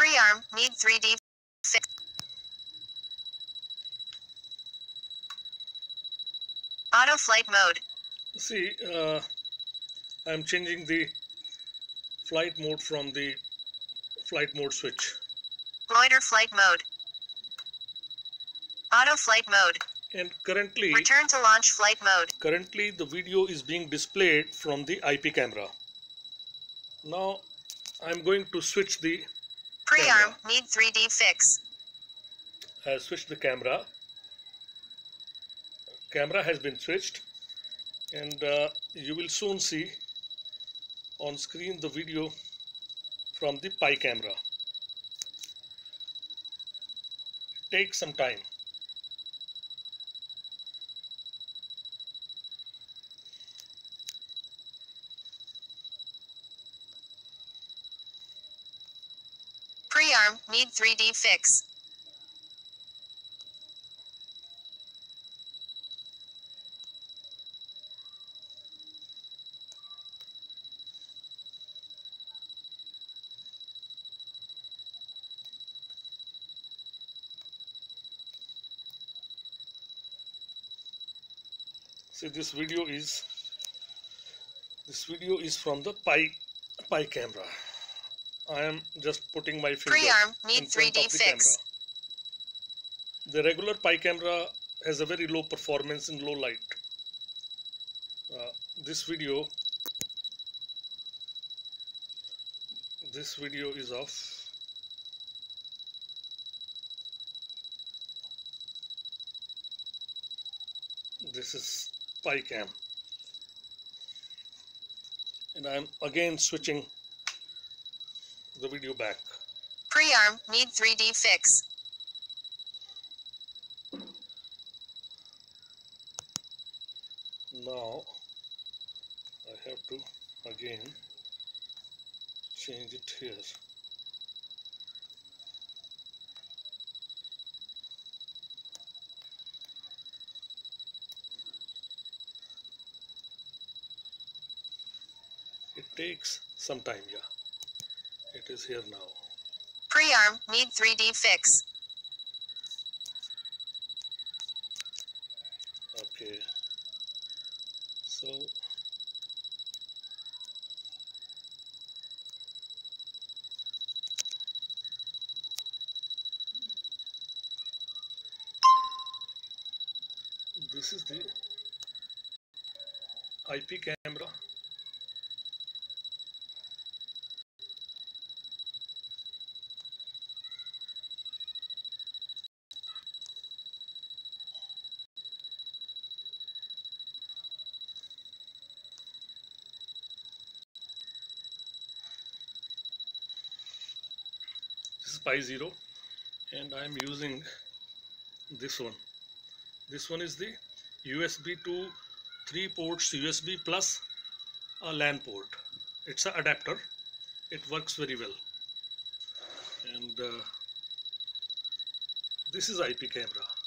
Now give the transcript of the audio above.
Pre-arm, need 3D fix. Auto flight mode. See, uh, I'm changing the flight mode from the flight mode switch. Loiter flight mode. Auto flight mode. And currently, Return to launch flight mode. currently the video is being displayed from the IP camera. Now I'm going to switch the Pre-arm, need 3D fix. I have switched the camera. Camera has been switched and uh, you will soon see on screen the video from the Pi camera. Take some time. Pre-arm, need 3D fix. See this video is this video is from the Pi Pi camera. I am just putting my finger Pre-arm, need in front 3D of the fix. camera. The regular Pi camera has a very low performance in low light. Uh, this video this video is of this is PiCam and I'm again switching the video back. Pre-arm, need 3D fix. now I have to again change it here. It takes some time yeah it is here now. Pre-arm, need 3D fix. okay. So this is the IP camera pi 0 and I am using this one. This one is the USB to 3 ports USB plus a LAN port. It's an adapter. It works very well. And uh, this is IP camera